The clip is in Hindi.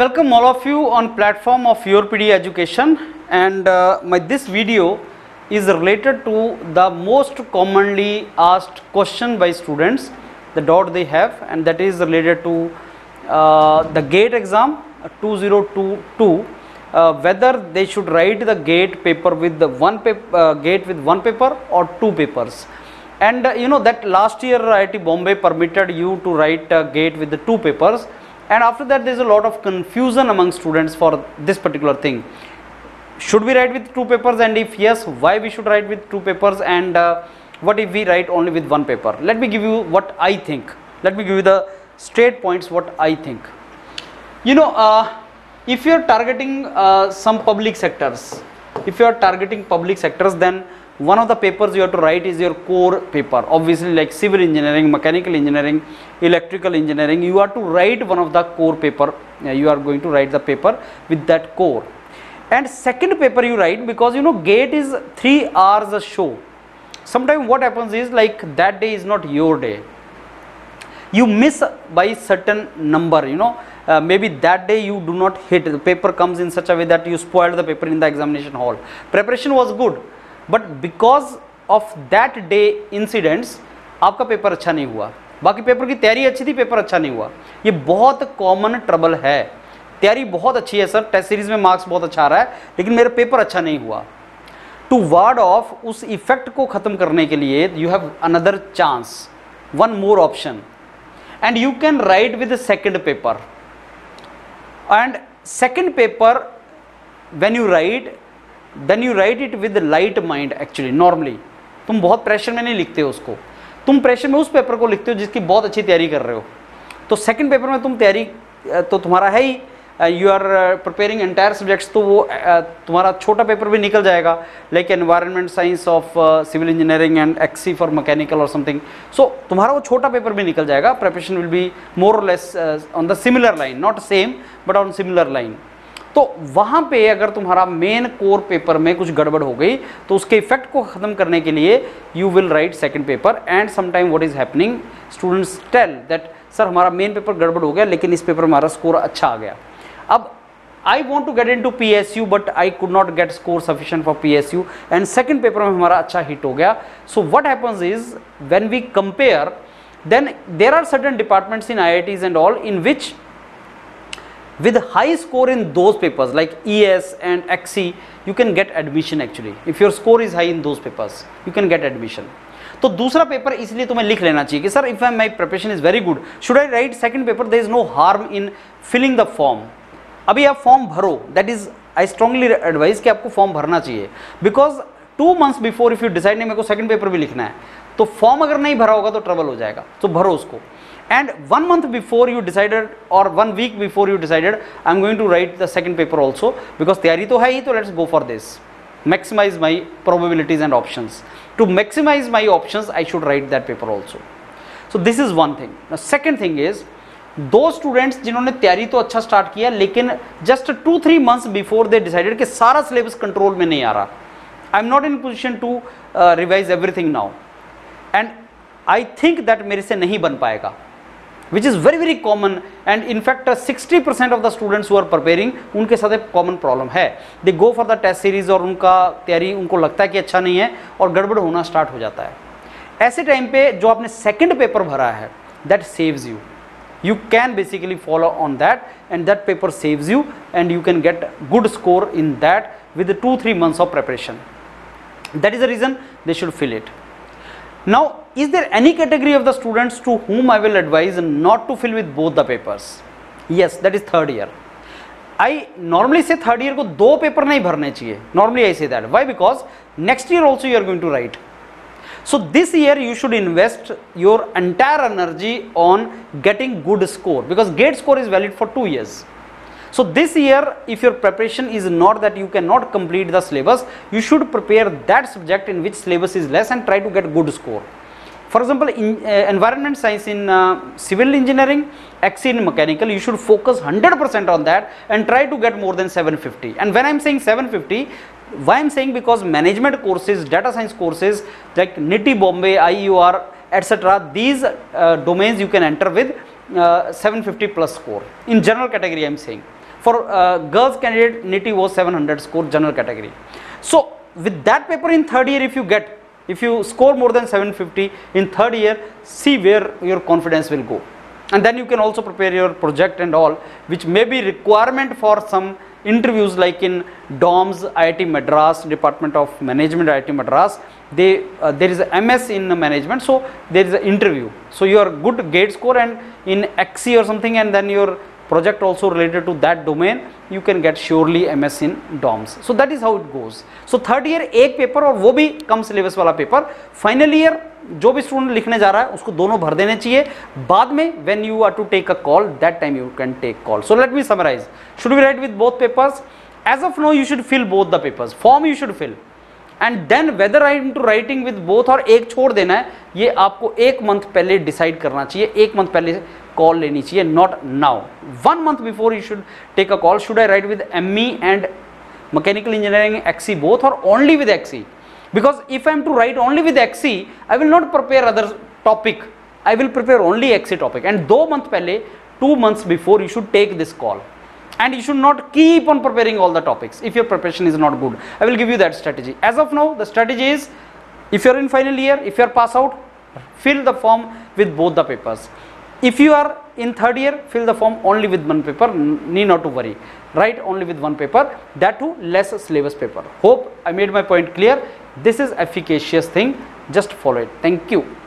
welcome all of you on platform of Your PD Education. And uh, my this video is related to the most commonly asked question by students the doubt they have and that is related to uh, the gate exam uh, 2022 uh, whether they should write the gate paper with the one paper, uh, gate with one paper or two papers. And uh, you know that last year IIT Bombay permitted you to write gate with the two papers and after that there is a lot of confusion among students for this particular thing. Should we write with two papers? And if yes why we should write with two papers? And uh, what if we write only with one paper? Let me give you what I think. Let me give you the straight points what I think. You know uh, if you are targeting uh, some public sectors if you are targeting public sectors then one of the papers you have to write is your core paper. Obviously like civil engineering mechanical engineering electrical engineering you have to write one of the core paper. You are going to write the paper with that core. And second paper you write because you know gate is 3 hours a show. Sometimes what happens is like that day is not your day. You miss by certain number you know. Uh, maybe that day you do not hit. The paper comes in such a way that you spoiled the paper in the examination hall. Preparation was good but because of that day incidents आपका पेपर अच्छा नहीं हुआ। बाकी पेपर की तैयारी अच्छी थी पेपर अच्छा नहीं हुआ। ये बहुत कॉमन ट्रबल है। तैयारी बहुत अच्छी है सर टेस्ट सीरीज़ में मार्क्स बहुत अच्छा आ रहा है, लेकिन मेरा पेपर अच्छा नहीं हुआ। टू वार्ड ऑफ़ उस इफ़ेक्ट को खत्म करने के लिए you have another chance one more option and you can write with second paper and second paper when you write then you write it with light mind actually normally तुम बहुत प्रेशर में नहीं लिखते हो उसको। तुम प्रेशर में उस पेपर को लिखते हो जिसकी बहुत अच्छी तैयारी कर रहे हो। तो सेकंड पेपर में तुम तैयारी तो तुम्हारा है ही you are preparing entire subjects तो वो uh, तुम्हारा छोटा पेपर भी निकल जाएगा like environment science of civil engineering and XE for mechanical और समथिंग सो तुम्हारा वो छोटा पेपर भी निकल जाएगा preparation will be more less on the similar line not same but on similar line तो वहाँ पे अगर तुम्हारा मेन कोर पेपर में कुछ गड़बड़ हो गई तो उसके इफ़ेक्ट को ख़त्म करने के लिए you will write second paper and sometime what is happening students tell that sir हमारा मेन पेपर गड़बड़ हो गया, लेकिन इस पेपर में हमारा स्कोर अच्छा आ गया. अब I want to get into P S U but I could not get score sufficient for P S U and second paper में हमारा अच्छा हिट हो गया। So what happens is when we compare then there are certain departments in I I Ts and all in which with high score in those papers, like ES and XC you can get admission, actually. If your score is high in those papers, you can get admission. तो दूसरा पेपर इसलिए तुम्हें लिख लेना चाहिए कि, sir if my preparation is very good should I write second paper there is no harm in filling the form अभी आप फॉर्म भरो. That is I strongly advise कि आपको फॉर्म भरना चाहिए. Because two months before if you decide नहीं, मेरे को सेकंड पेपर भी लिखना है तो फॉर्म अगर नहीं भरा होगा तो ट्रबल हो जाएगा. तो भरो उसको. मंथ बिफोर यू डिसाइडेड और one week before you decided I am going to write the second paper also because तैयारी तो है ही तो let's go for this maximize my probabilities and options. To maximize my options, i should write that paper also. So this is one thing. The second thing is दो स्टूडेंट्स जिन्होंने तैयारी तो अच्छा स्टार्ट किया, लेकिन just two three months before they decided कि सारा सिलेबस कंट्रोल में नहीं आ रहा। I am not in position to revise everything now and I think that मेरे से नहीं बन पाएगा। Which is very very common and in fact sixty percent of the students who are preparing उनके साथ एक कॉमन प्रॉब्लम है। They go for the test series और उनका तैयारी, उनको लगता है कि अच्छा नहीं है और गड़बड़ होना स्टार्ट हो जाता है। ऐसे टाइम पे जो आपने सेकंड पेपर भरा है that saves you you can basically follow on that and that paper saves you and you can get good score in that with the 2 3 months of preparation that is the reason they should fill it now is there any category of the students to whom i will advise not to fill with both the papers yes that is third year I normally say third year को दो पेपर नहीं भरने चाहिए normally I say that why because next year also you are going to write so this year you should invest your entire energy on getting good score because gate score is valid for two years. So this year if your preparation is not that you cannot complete the syllabus, you should prepare that subject in which syllabus is less and try to get good score. For example, in uh, environment science in uh, civil engineering, X in mechanical, you should focus 100% on that and try to get more than 750. And when I am saying 750, why I am saying because management courses, data science courses like NITI Bombay, IUR, etc. These uh, domains you can enter with uh, 750 plus score. In general category I am saying. For uh, girls candidate, NITI was 700 score general category. So with that paper in third year, if you get, if you score more than 750 in third year, see where your confidence will go. And then you can also prepare your project and all, which may be requirement for some interviews like in DOMS, IIT Madras, Department of Management, IIT Madras. They uh, there is a MS in management, so there is an interview. So your good gate score and in XC or something, and then your project also related to that domain, you can get surely MS in DOMS. So, that is how it goes. So, third year, एक पेपर और वो भी कम सिलेबस वाला पेपर फाइनल ईयर जो भी स्टूडेंट लिखने जा रहा है, उसको दोनों भर देने चाहिए। बाद में when you are to take a call that time you can take call so let me summarise should be write with both papers as of now you should fill both the papers form you should fill and then whether I to writing with both और एक छोड़ देना है, ये आपको एक मंथ पहले डिसाइड करना चाहिए। एक मंथ पहले कॉल लेनी चाहिए not now one month before you should take a call should I write with M E and mechanical engineering XE both और only with XE because if I am to write only with XC I will not prepare other topic I will prepare only XC topic and दो month पहले two months before you should take this call and you should not keep on preparing all the topics if your preparation is not good I will give you that strategy as of now the strategy is if you are in final year if you are pass out fill the form with both the papers if you are in third year fill the form only with one paper need not to worry. Write only with one paper that too less syllabus paper. Hope i made my point clear. This is efficacious thing. Just follow it. Thank you